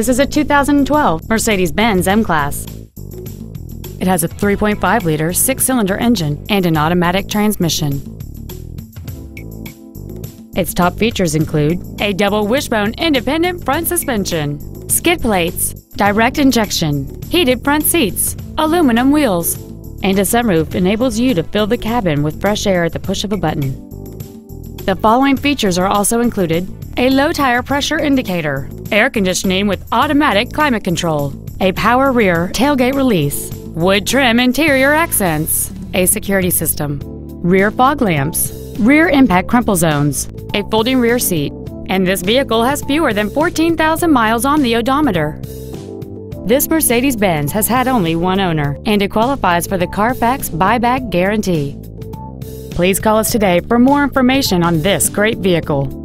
This is a 2012 Mercedes-Benz M-Class. It has a 3.5-liter six-cylinder engine and an automatic transmission. Its top features include a double wishbone independent front suspension, skid plates, direct injection, heated front seats, aluminum wheels, and a sunroof enables you to fill the cabin with fresh air at the push of a button. The following features are also included a low tire pressure indicator, air conditioning with automatic climate control, a power rear tailgate release, wood trim interior accents, a security system, rear fog lamps, rear impact crumple zones, a folding rear seat, and this vehicle has fewer than 14,000 miles on the odometer. This Mercedes-Benz has had only one owner, and it qualifies for the Carfax buyback guarantee. Please call us today for more information on this great vehicle.